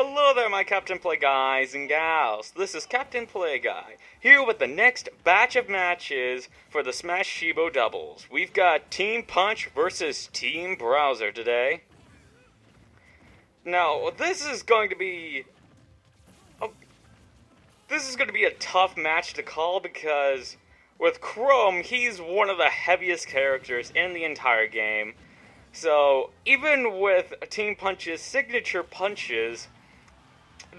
Hello there, my Captain Play guys and gals. This is Captain Play Guy, here with the next batch of matches for the Smashiibo doubles. We've got Team Punch versus Team Browser today. Now, this is going to be. Oh, this is going to be a tough match to call because with Chrome, he's one of the heaviest characters in the entire game. So, even with Team Punch's signature punches,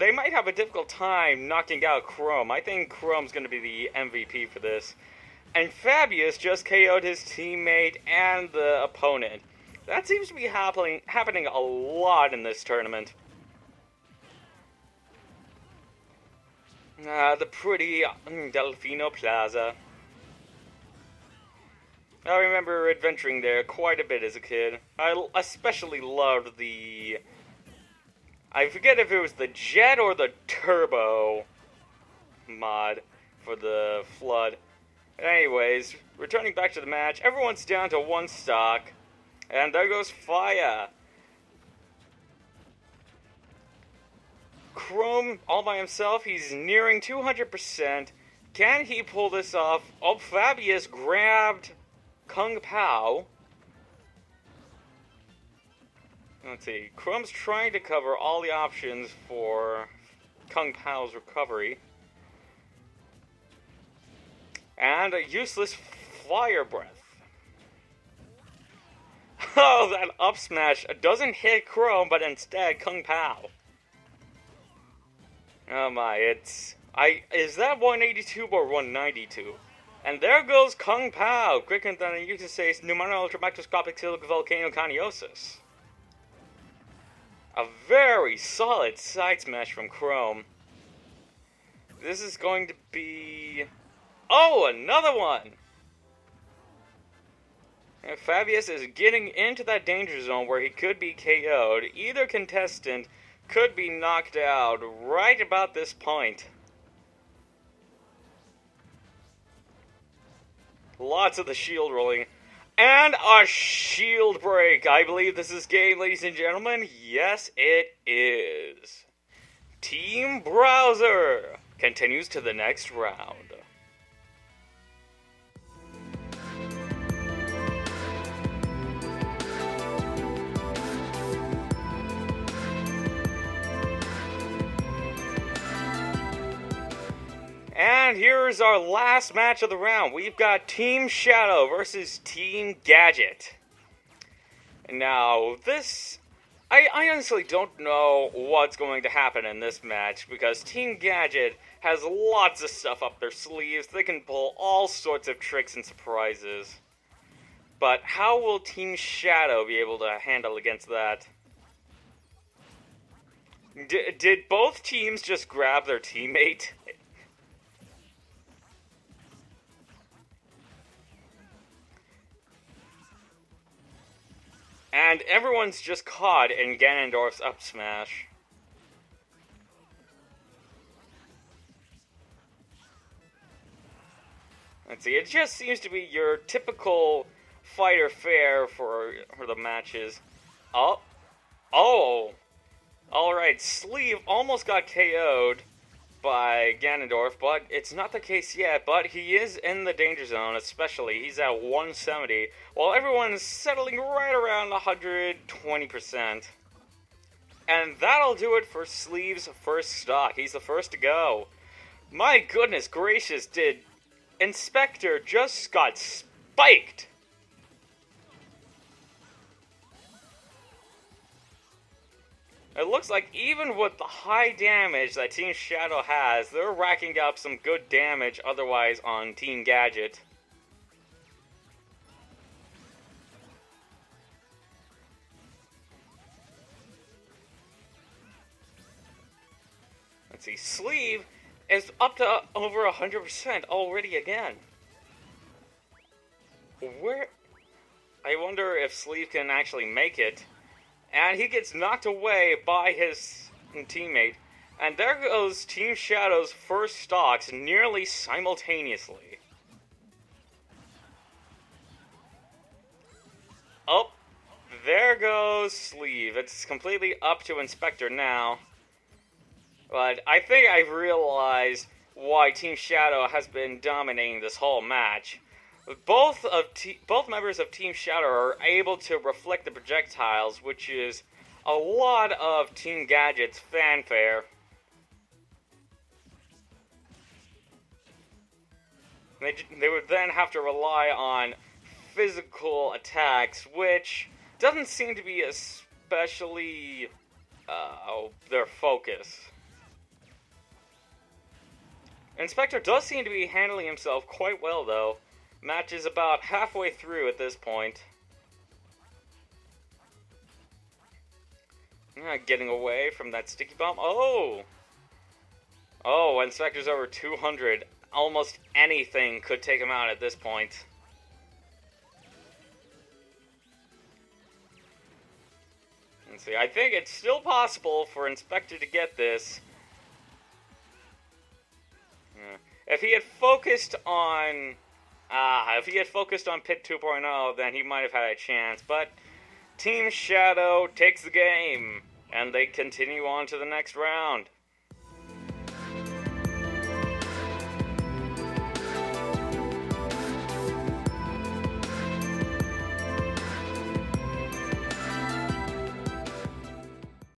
they might have a difficult time knocking out Chrome. I think Chrome's going to be the MVP for this. And Fabius just KO'd his teammate and the opponent. That seems to be happening happening a lot in this tournament. Ah, the pretty mm, Delfino Plaza. I remember adventuring there quite a bit as a kid. I especially loved the I forget if it was the jet or the turbo mod for the FLUDD. Anyways, returning back to the match, everyone's down to one stock, and there goes Fire. Chrome all by himself, he's nearing 200%. Can he pull this off? Oh, Fabius grabbed Kung Pao. Let's see. Chrome's trying to cover all the options for Kung Pao's recovery. And a useless fire breath. Oh, that up smash doesn't hit Chrome, but instead Kung Pao. Oh my, it's... I Is that 182 or 192? And there goes Kung Pao, quicker than you can say Pneumonoultramicroscopicsilicovolcanoconiosis. A very solid side smash from Chrome. This is going to be... Oh, another one! And Fabius is getting into that danger zone where he could be KO'd. Either contestant could be knocked out right about this point. Lots of the shield rolling. And a shield break. I believe this is game, ladies and gentlemen. Yes, it is. Team Browser continues to the next round. And here's our last match of the round. We've got Team Shadow versus Team Gadget. Now, this. I, I honestly don't know what's going to happen in this match because Team Gadget has lots of stuff up their sleeves. They can pull all sorts of tricks and surprises. But how will Team Shadow be able to handle against that? D- did both teams just grab their teammate And everyone's just caught in Ganondorf's up smash. Let's see, it just seems to be your typical fighter fare for, for the matches. Oh, oh, alright, Sleeve almost got KO'd by Ganondorf, but it's not the case yet. But he is in the danger zone, especially. He's at 170, while everyone's settling right around 120%. And that'll do it for Sleeve's first stock. He's the first to go. My goodness gracious, did Inspector just got spiked? It looks like even with the high damage that Team Shadow has, they're racking up some good damage otherwise on Team Gadget. Let's see, Sleeve is up to over 100% already again. Where... I wonder if Sleeve can actually make it and he gets knocked away by his teammate. And there goes Team Shadow's first stocks nearly simultaneously. Oh, there goes Sleeve. It's completely up to Inspector now. But I think I've realized why Team Shadow has been dominating this whole match. Both of te- both members of Team Shadow are able to reflect the projectiles, which is a lot of Team Gadget's fanfare. They, they would then have to rely on physical attacks, which doesn't seem to be especially uh, their focus. Inspector does seem to be handling himself quite well, though. Match is about halfway through at this point. Yeah, getting away from that sticky bomb. Oh! Oh, Inspector's over 200. Almost anything could take him out at this point. Let's see, I think it's still possible for Inspector to get this. Yeah. If he had focused on... Ah, if he had focused on Pit 2.0, then he might have had a chance, but Team Shadow takes the game, and they continue on to the next round.